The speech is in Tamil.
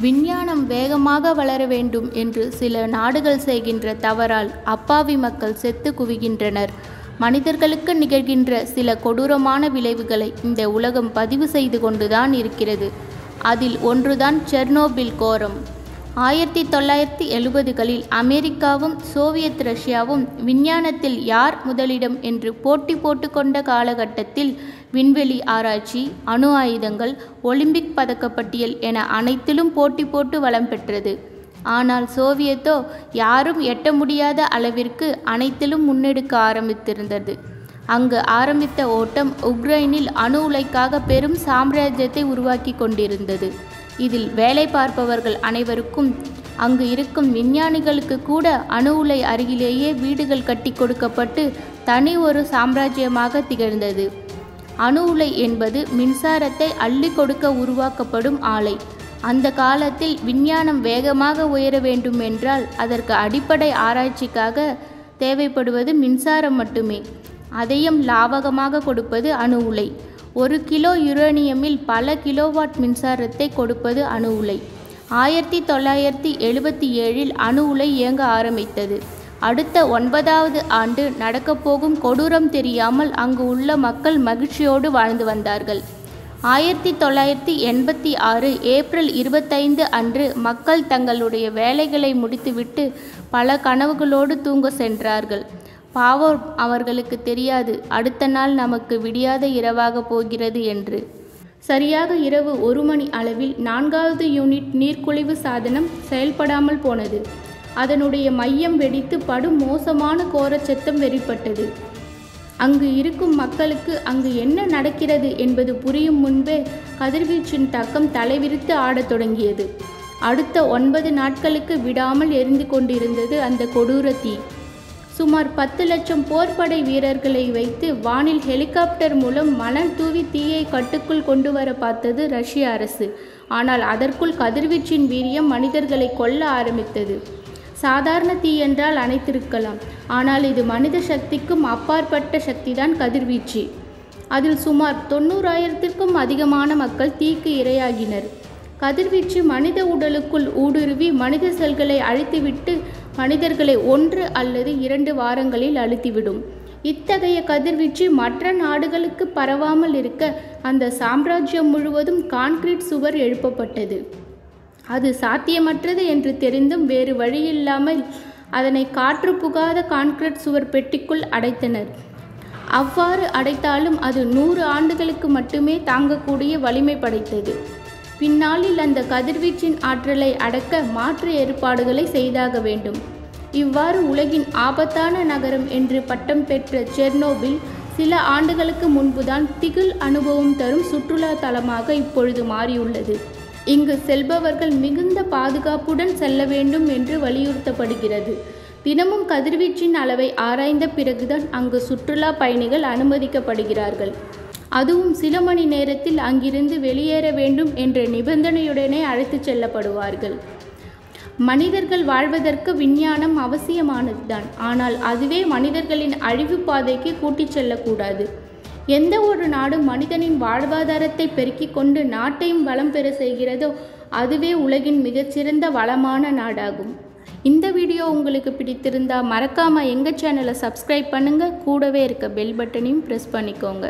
விஞ்ஞானம் வேகமாக வளர வேண்டும் என்று சில நாடுகள் செய்கின்ற தவறால் அப்பாவி மக்கள் செத்து குவிகின்றனர். மனிதர்களுக்கு நிகழ்கின்ற சில கொடூரமான விளைவுகளை இந்த உலகம் பதிவு செய்து கொண்டுதான் இருக்கிறது. அதில் ஒன்றுதான் செர்னோபில் கோரம். ஆயிரத்தி தொள்ளாயிரத்தி எழுபதுகளில் அமெரிக்காவும் சோவியத் ரஷ்யாவும் விஞ்ஞானத்தில் யார் முதலிடம் என்று போட்டி போட்டுக்கொண்ட காலகட்டத்தில் விண்வெளி ஆராய்ச்சி அணு ஆயுதங்கள் ஒலிம்பிக் பதக்கப்பட்டியல் என அனைத்திலும் போட்டி போட்டு வளம் பெற்றது. ஆனால் சோவியத்தோ யாரும் எட்ட முடியாத அளவிற்கு அனைத்திலும் முன்னெடுக்க ஆரம்பித்திருந்தது. அங்கு ஆரம்பித்த ஓட்டம் உக்ரைனில் அணு உலைக்காக பெரும் சாம்ராஜ்யத்தை உருவாக்கி கொண்டிருந்தது. இதில் வேலை பார்ப்பவர்கள் அனைவருக்கும் அங்கு இருக்கும் விஞ்ஞானிகளுக்கு கூட அணு உலை அருகிலேயே வீடுகள் கட்டி கொடுக்கப்பட்டு தனி ஒரு சாம்ராஜ்யமாக திகழ்ந்தது. அணு உலை என்பது மின்சாரத்தை அள்ளி கொடுக்க உருவாக்கப்படும் ஆலை. அந்த காலத்தில் விஞ்ஞானம் வேகமாக உயர வேண்டும் என்றால் அதற்கு அடிப்படை ஆராய்ச்சிக்காக தேவைப்படுவது மின்சாரம் மட்டுமே. அதையும் லாவகமாக கொடுப்பது அணு உலை. ஒரு கிலோ யுரேனியமில் பல கிலோவாட் மின்சாரத்தை கொடுப்பது அணு உலை. ஆயிரத்தி தொள்ளாயிரத்தி எழுபத்தி ஏழில் அணு உலை இயங்க ஆரம்பித்தது. அடுத்த ஒன்பதாவது ஆண்டு நடக்கப்போகும் கொடூரம் தெரியாமல் அங்கு உள்ள மக்கள் மகிழ்ச்சியோடு வாழ்ந்து வந்தார்கள். ஆயிரத்தி தொள்ளாயிரத்தி எண்பத்தி ஆறு ஏப்ரல் இருபத்தைந்து அன்று மக்கள் தங்களுடைய வேலைகளை முடித்துவிட்டு பல கனவுகளோடு தூங்க சென்றார்கள். பாவம் அவர்களுக்கு தெரியாது. அடுத்த நாள் நமக்கு விடியாத இரவாக போகிறது என்று. சரியாக இரவு ஒரு மணி அளவில் நான்காவது யூனிட் நீர்க்குழிவு சாதனம் செயல்படாமல் போனது. அதனுடைய மையம் வெடித்து படும் மோசமான கோரச்சத்தம் வெளிப்பட்டது அங்கு இருக்கும் மக்களுக்கு அங்கு என்ன நடக்கிறது என்பது புரியும் முன்பே கதிர்வீச்சின் தாக்கம் தலைவிரித்து ஆடத் தொடங்கியது. அடுத்த ஒன்பது நாட்களுக்கு விடாமல் எரிந்து கொண்டிருந்தது அந்த கொடூர தீ. சுமார் பத்து லட்சம் போர்ப்படை வீரர்களை வைத்து வானில் ஹெலிகாப்டர் மூலம் மணல் தூவி தீயை கட்டுக்குள் கொண்டு வர பார்த்தது ரஷ்ய அரசு. ஆனால் அதற்குள் கதிர்வீச்சின் வீரியம் மனிதர்களை கொல்ல ஆரம்பித்தது. சாதாரண தீ என்றால் அணைத்திருக்கலாம். ஆனால் இது மனித சக்திக்கும் அப்பாற்பட்ட சக்திதான் கதிர்வீச்சு. அதில் சுமார் தொண்ணூறாயிரத்திற்கும் அதிகமான மக்கள் தீக்கு இரையாகினர். கதிர்வீச்சு மனித உடலுக்குள் ஊடுருவி மனித செல்களை அழித்துவிட்டு மனிதர்களை ஒன்று அல்லது இரண்டு வாரங்களில் அழுத்திவிடும். இத்தகைய கதிர்வீச்சு மற்ற நாடுகளுக்கு பரவாமல் இருக்க அந்த சாம்ராஜ்யம் முழுவதும் கான்கிரீட் சுவர் எழுப்பப்பட்டது. அது சாத்தியமற்றது என்று தெரிந்தும் வேறு வழியில்லாமல் அதனை காற்று புகாத கான்கிரீட் சுவர் பெட்டிக்குள் அடைத்தனர். அவ்வாறு அடைத்தாலும் அது நூறு ஆண்டுகளுக்கு மட்டுமே தாங்கக்கூடிய வலிமை படைத்தது. பின்னாளில் அந்த கதிர்வீச்சின் ஆற்றலை அடக்க மாற்று ஏற்பாடுகளை செய்தாக வேண்டும். இவ்வாறு உலகின் ஆபத்தான நகரம் என்று பட்டம் பெற்ற செர்னோபில் சில ஆண்டுகளுக்கு முன்புதான் திகில் அனுபவம் தரும் சுற்றுலா தலமாக இப்பொழுது மாறியுள்ளது. இங்கு செல்பவர்கள் மிகுந்த பாதுகாப்புடன் செல்ல வேண்டும் என்று வலியுறுத்தப்படுகிறது. தினமும் கதிர்வீச்சின் அளவை ஆராய்ந்த பிறகுதான் அங்கு சுற்றுலா பயணிகள் அனுமதிக்கப்படுகிறார்கள். அதுவும் சில மணி நேரத்தில் அங்கிருந்து வெளியேற வேண்டும் என்ற நிபந்தனையுடனே அழைத்துச் செல்லப்படுவார்கள். மனிதர்கள் வாழ்வதற்கு விஞ்ஞானம் அவசியமானதுதான். ஆனால் அதுவே மனிதர்களின் அழிவு பாதைக்கு கூட்டிச் செல்லக்கூடாது. எந்த ஒரு நாடும் மனிதனின் வாழ்வாதாரத்தை பெருக்கிக் கொண்டு நாட்டையும் வளம் பெற செய்கிறதோ அதுவே உலகின் மிகச்சிறந்த வளமான நாடாகும். இந்த வீடியோ உங்களுக்கு பிடித்திருந்தால் மறக்காமல் எங்கள் சேனலை சப்ஸ்கிரைப் பண்ணுங்கள் கூடவே இருக்க பெல் பட்டனையும் ப்ரெஸ் பண்ணிக்கோங்க.